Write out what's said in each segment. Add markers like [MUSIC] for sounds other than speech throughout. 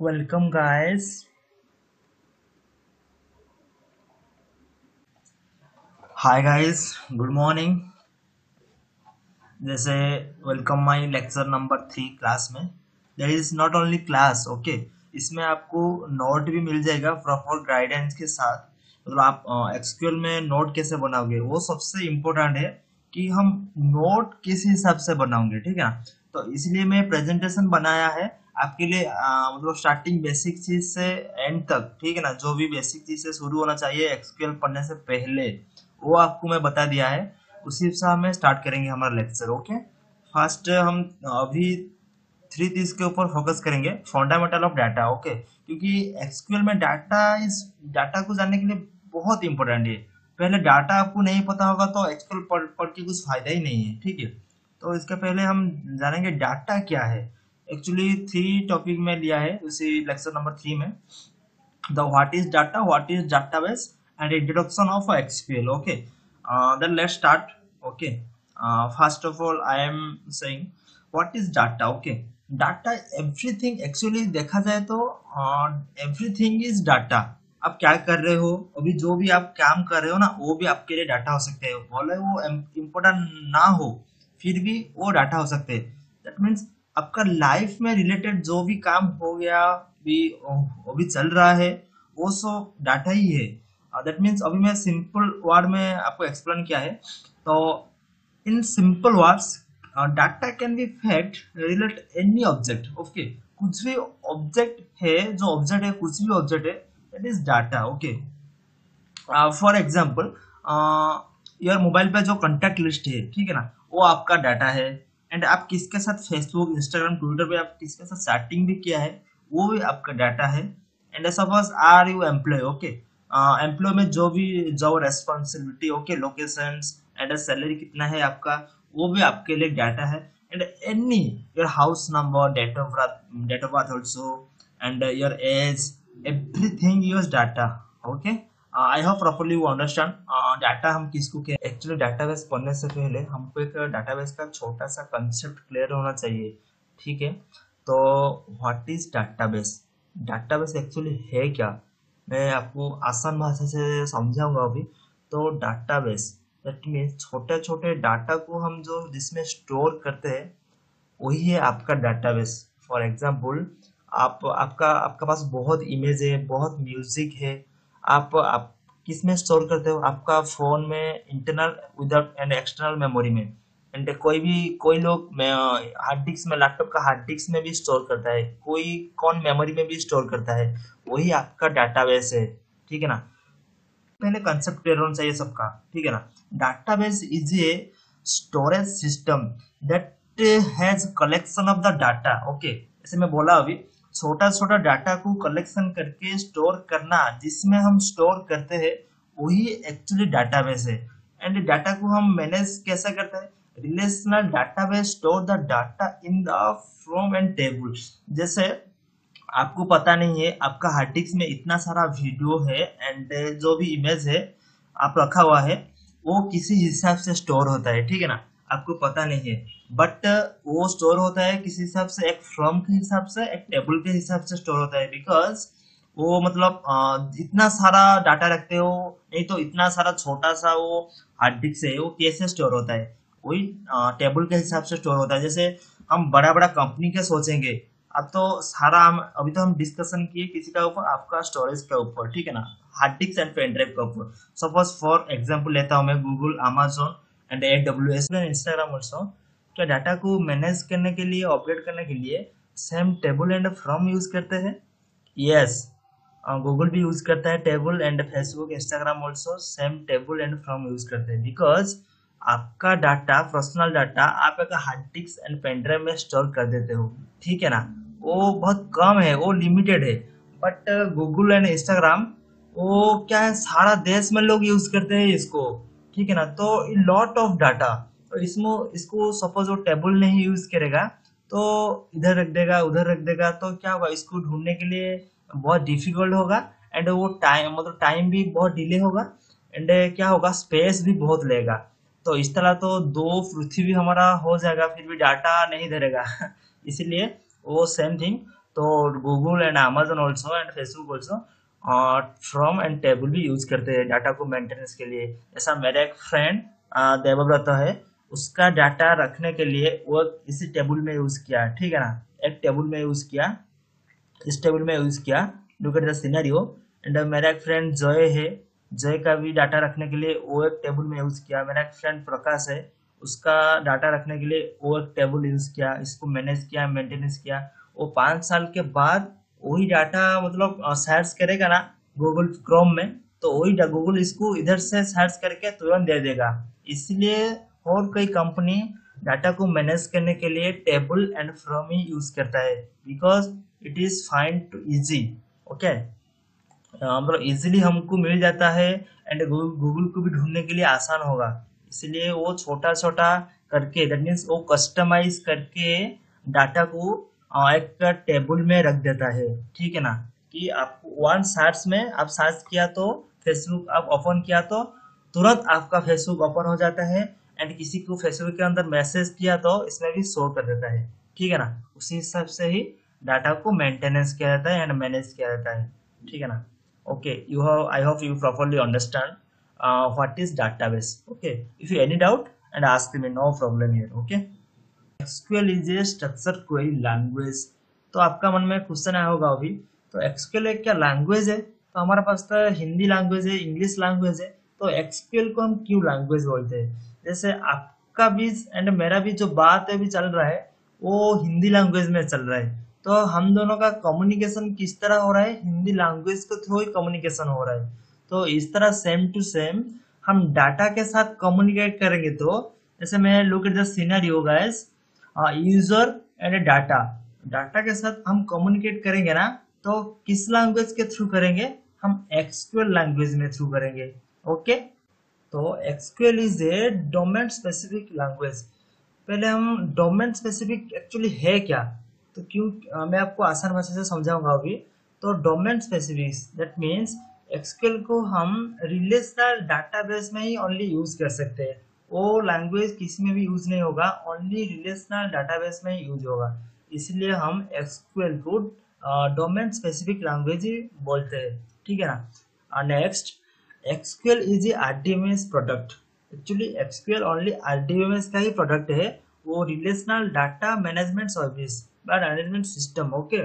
welcome, guys. Hi, guys. Good morning. जैसे welcome my lecture number three class में. There is not only class okay इसमें आपको note भी मिल जाएगा proper guidance के साथ. मतलब आप एक्सक्यूएल में नोट कैसे बनाओगे? वो सबसे इम्पोर्टेंट है कि हम नोट किस हिसाब से बनाओगे, ठीक है? ना तो इसलिए मैं प्रेजेंटेशन बनाया है आपके लिए मतलब स्टार्टिंग बेसिक चीज़ से एंड तक, ठीक है ना? जो भी बेसिक चीज़ से शुरू होना चाहिए एक्सक्यूएल पढ़ने से पहले, वो आपको मैं बता दिया है। उसी हिसाब में स्टार्ट करेंगे हमारा लेक्चर ओके फ़र्स्ट हम अभी थ्री चीज़ के ऊपर फोकस करेंगे फंडामेंटल ऑफ़ डाटा ओके क्योंकि एक्सक्यूएल में डाटा इस डाटा को जानने के लिए बहुत इंपॉर्टेंट है। पहले डाटा आपको नहीं पता होगा तो एक्सक्यूएल पढ़ पढ़ के कुछ फ़ायदा ही नहीं है, ठीक है? तो इसके पहले हम जानेंगे डाटा क्या है। एक्चुअली थ्री टॉपिक में लिया है, उसी लेक्चर नंबर थ्री में। The what is data what is data database and introduction of SQL okay then let's start okay first of all I am saying what is data okay data everything actually देखा जाए तो everything is data आप क्या कर रहे हो? अभी जो भी आप काम कर रहे हो ना, वो भी आपके लिए डाटा हो सकते हैं। बोले वो इम्पोर्टेंट ना हो, फिर भी वो डाटा हो सकते हैं। दैट मीन्स आपका लाइफ में रिलेटेड जो भी काम हो गया, भी अभी चल रहा है, वो सो डाटा ही है। दैट मीन्स अभी मैं सिंपल वर्ड में आपको एक्सप्लेन किया है। तो in simple words data can be fact relate any object okay कुछ भी ऑब्जेक्ट है, जो ऑब्जेक्ट है, कुछ भी ऑब्जेक्ट है that is data okay for example your mobile पे जो कॉन्टेक्ट लिस्ट है, ठीक है ना? वो आपका डाटा है। एंड आप किसके साथ फेसबुक इंस्टाग्राम ट्विटर पे आप किसके साथ चैटिंग भी किया है, वो भी आपका डाटा है। And suppose are you employ okay employ में जो भी job responsibility okay location and salary कितना है आपका, वो भी आपके लिए डाटा है। And any your house number date of birth date of birth also and your age everything use data okay I hope properly वो अंडरस्टैंड डाटा हम किसको क्या एक्चुअली डाटाबेस पढ़ने से पहले हमको एक डाटाबेस का छोटा सा कंसेप्ट क्लियर होना चाहिए। ठीक है? तो what is database database actually है क्या? मैं आपको आसान भाषा से समझाऊँगा अभी। तो डाटाबेस दैट मीन्स छोटे छोटे डाटा को हम जो जिसमें स्टोर करते हैं, वही है आपका डाटाबेस फॉर एग्ज़ाम्पल आप, आपका आपका पास बहुत इमेज है, बहुत म्यूज़िक है आप आप किसमें स्टोर करते हो? आपका फ़ोन में internal without and external memory में। एंड कोई भी, कोई लोग हार्ड डिस्क में लैपटॉप का हार्ड डिस्क में भी स्टोर करता है। कोई कौन मेमोरी में भी स्टोर करता है। वही आपका डाटाबेस है। ठीक है ना? पहले कंसेप्ट क्लियर होना चाहिए सबका। ठीक है ना? Database is a storage system that has collection of the data okay जैसे मैं बोला अभी। छोटा छोटा डाटा को कलेक्शन करके स्टोर करना, जिसमें हम स्टोर करते हैं, वही एक्चुअली डाटाबेस है। एंड डाटा को हम मैनेज कैसे करते हैं? Relational database store the data in the from and table जैसे आपको पता नहीं है, आपका हार्ड डिस्क में इतना सारा वीडियो है एंड जो भी इमेज है, आप रखा हुआ है, वो किसी हिसाब से स्टोर होता है, ठीक है ना? आपको पता नहीं है। बट वो स्टोर होता है किसी हिसाब से, एक फ्रॉम के हिसाब से, एक टेबल के हिसाब से स्टोर होता है। बिकॉज़ वो मतलब इतना सारा डाटा रखते हो, नहीं तो इतना सारा छोटा सा वो हार्ड डिस्क है वो कैसे स्टोर होता है? वही टेबल के हिसाब से स्टोर होता है। जैसे, हम बड़ा बड़ा कंपनी के सोचेंगे, अब तो सारा हम, अभी तो हम डिस्कशन किए किसी का ऊपर, आपका स्टोरेज के ऊपर, ठीक है ना? Hard disk and pen drive के ऊपर। सपोज़ फॉर एग्ज़ाम्पल लेता हूँ मैं Google Amazon and A W S Instagram also क्या डाटा को मैनेज करने के लिए ऑपरेट करने के लिए same table and from use करते हैं। यस गूगल भी यूज़ करता है table and Facebook Instagram also same table and from use करते हैं। बिकॉज़ आपका डाटा पर्सनल डाटा आप एक hard disk and pen drive में स्टोर कर देते हो। ठीक है ना? वो बहुत कम है, वो लिमिटेड है। बट गूगल एंड इंस्टाग्राम वो क्या है, सारा देश में लोग यूज़ करते हैं इसको। ठीक है ना? तो लॉट ऑफ़ डाटा इसमें, इसको सपोज़ वो टेबल नहीं यूज़ करेगा तो इधर रख देगा, उधर रख देगा तो क्या होगा? इसको ढूँढने के लिए बहुत डिफ़िकल्ट होगा एंड वो टाइम मतलब टाइम भी बहुत डिले होगा एंड क्या होगा? स्पेस भी बहुत लेगा। तो इस तरह तो दो पृथ्वी हमारा हो जाएगा, फिर भी डाटा नहीं धरेगा। [LAUGHS] इसीलिए वो सेम थिंग तो Google and Amazon also and Facebook also from and table भी यूज़ करते हैं डाटा को मेंटेनेंस के लिए। जैसा मेरा एक फ्रेंड देवव्रत है, उसका डाटा रखने के लिए वो इसी टेबल में यूज़ किया, ठीक है ना? एक टेबल में यूज़ किया, इस टेबल में यूज़ किया। Look at the scenario and मेरा एक फ्रेंड जय है जय का भी डाटा रखने के लिए वो एक टेबल में यूज़ किया। मेरा एक फ्रेंड प्रकाश है, उसका डाटा रखने के लिए वो एक टेबल यूज़ किया, इसको मैनेज किया मेंटेनेंस किया। वो पाँच साल के बाद वही डाटा मतलब सर्च करेगा ना गूगल क्रोम में तो वही गूगल इसको इधर से सर्च करके तुरंत दे देगा। इसलिए और कई कंपनी डाटा को मैनेज करने के लिए टेबल एंड फ्रॉम ही यूज़ करता है because it is fine to easy okay मतलब इजीली हमको मिल जाता है एंड गूगल को भी ढूँढने के लिए आसान होगा। इसलिए वो छोटा छोटा करके दैट मीन्स वो कस्टमाइज करके डाटा को एक टेबल में रख देता है, ठीक है ना? कि आप वन सर्च में, आप सर्च किया तो फेसबुक आप ओपन किया तो तुरंत आपका फेसबुक ओपन हो जाता है एंड किसी को फेसबुक के अंदर मैसेज किया तो इसमें भी शो कर देता है, ठीक है ना? उसी हिसाब से ही डाटा को मेंटेनेंस किया जाता है एंड मैनेज किया जाता है, ठीक है ना? Okay you have I hope you properly understand what is database okay if you any doubt and ask me no problem here okay SQL is a structure query language तो आपका मन में क्वेश्चन आया होगा अभी। तो एक्सक्यूएल एक क्या लैंग्वेज है? तो हमारे पास तो हिंदी लैंग्वेज है इंग्लिश लैंग्वेज है। तो एक्सक्यूएल को हम क्यों लैंग्वेज बोलते हैं। जैसे आपका भी एंड मेरा भी जो बात अभी चल रहा है, वो हिंदी लैंग्वेज में चल रहा है। तो हम दोनों का कम्युनिकेशन किस तरह हो रहा है? हिंदी लैंग्वेज के थ्रू ही कम्युनिकेशन हो रहा है। तो इस तरह सेम टू सेम हम डाटा के साथ कम्युनिकेट करेंगे तो जैसे मैं look at the scenery guys user and data data के साथ हम कम्युनिकेट करेंगे ना तो किस लैंग्वेज के थ्रू करेंगे? हम एक्सक्यूएल लैंग्वेज में थ्रू करेंगे ओके तो SQL is a domain specific language पहले हम डोमेन स्पेसिफिक एक्चुअली है क्या? तो क्यों मैं आपको आसान भाषा से समझाऊँगा अभी। तो domain specific that means SQL को हम रिलेशनल डाटाबेस में ही ओनली यूज़ कर सकते हैं। वो लैंग्वेज किसी में भी यूज़ नहीं होगा ओनली रिलेशनल डाटाबेस में यूज़ होगा। इसलिए हम एक्सक्यूएल को डोमेन स्पेसिफिक लैंग्वेज बोलते हैं। ठीक है ना? Next SQL is a RDMS product actually SQL only RDMS का ही प्रोडक्ट है। वो relational data management service management system okay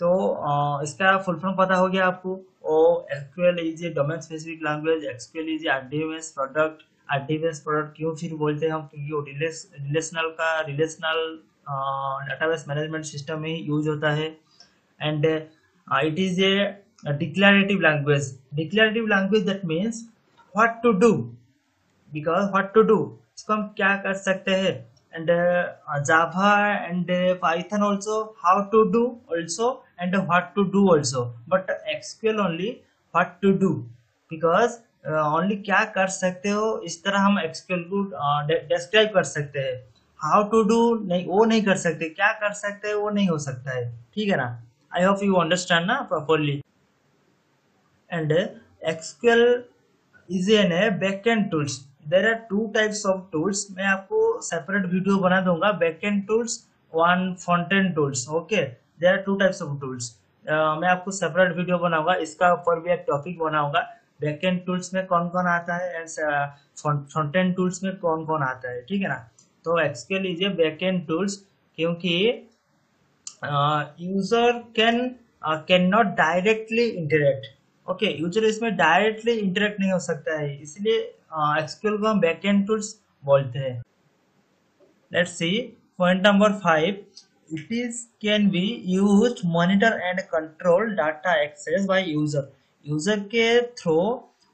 तो uh, इसका फुल फॉर्म पता हो गया आपको। ओ SQL is a domain specific language SQL is a RDMS product RDBS product क्यों फिर बोलते हैं हम? क्योंकि वो रिलेशनल का रिलेशनल डाटाबेस मैनेजमेंट सिस्टम में ही यूज़ होता है। And it is a declarative language declarative language that means what to do because what to do इसको हम क्या कर सकते हैं? And Java and Python also how to do also and what to do also but SQL only what to do because only क्या कर सकते हो? इस तरह हम एक्सक्यूएल को डिस्क्राइब कर सकते हैं। हाउ टू डू नहीं, वो नहीं कर सकते। क्या कर सकते हैं, वो नहीं हो सकता है। ठीक है ना? आई होप यू अंडरस्टैंड ना properly and SQL is an a back end tools there are two types of tools मैं आपको सेपरेट वीडियो बना दूँगा। Back end tools one front end tools okay there are two types of tools मैं आपको separate video बनाऊँगा। इसका ऊपर भी एक टॉपिक बनाऊँगा। बैकएंड टूल्स में कौन कौन आता है एंड फ्रंट एंड टूल्स में कौन कौन आता है, ठीक है ना? तो एक्सके लीजिए बैकएंड टूल्स क्योंकि user can can not directly interact okay user इसमें डायरेक्टली इंटरेक्ट नहीं हो सकता है, इसलिए एक्सक्यूएल को हम बैकएंड टूल्स बोलते हैं। Let's see point number five it is, can be used, monitor and control data access by user. User के थ्रू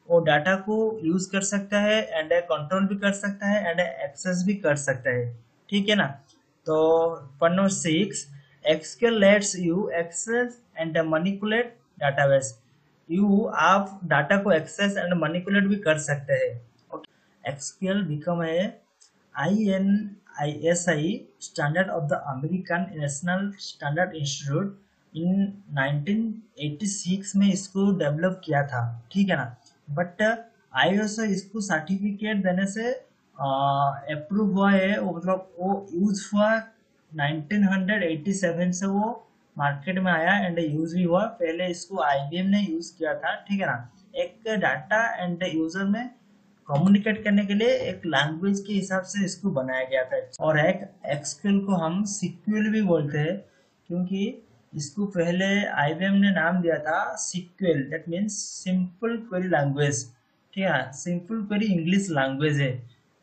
वो डाटा को यूज़ कर सकता है एंड कंट्रोल भी कर सकता है एंड एक्सेस भी कर सकता है। ठीक है ना? तो point number six SQL lets you access and manipulate database you आप डाटा को एक्सेस एंड मनिपुलेट भी कर सकते हैं। SQL become a I N I S I standard of the American National Standard Institute in 1986 में इसको develop किया था, ठीक है ना? बट आई इसको सर्टिफिकेट देने से अप्रूव हुआ है, वो मतलब वो यूज़ हुआ 1987 से वो मार्केट में आया एंड यूज़ भी हुआ। पहले इसको आईबीएम ने यूज़ किया था, ठीक है ना? एक डाटा एंड यूज़र में कम्युनिकेट करने के लिए एक लैंग्वेज के हिसाब से इसको बनाया गया था। और एक एक्सक्यूएल को हम सिक्यूएल भी बोलते हैं, क्योंकि इसको पहले आईबीएम ने नाम दिया था sequel that means simple query language ठीक है? सिंपल क्वेरी इंग्लिश लैंग्वेज है।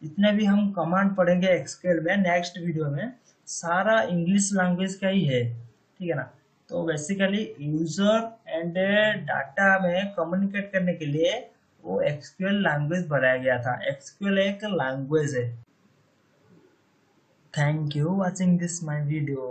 जितने भी हम कमांड पढ़ेंगे एक्सक्यूएल में नेक्स्ट वीडियो में। सारा इंग्लिश लैंग्वेज का ही है। ठीक है ना? तो बेसिकली यूज़र एंड डाटा में कम्युनिकेट करने के लिए वो एक्सक्यूएल लैंग्वेज बनाया गया था। एक्सक्यूएल एक लैंग्वेज है। Thank you watching this my video